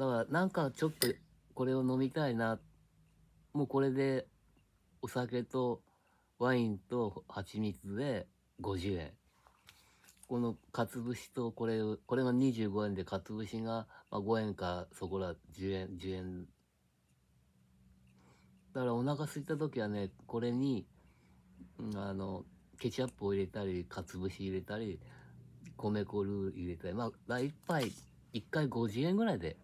だからなんかちょっとこれを飲みたいな。もうこれでお酒とワインと蜂蜜で50円。このかつ節とこれを、これが25円で、かつ節が5円かそこら10円、10円。だからお腹空いた時はね、これに、あの、ケチャップを入れたり、かつ節入れたり、米粉ルー入れたり、まあ、だ一杯、一回50円ぐらいで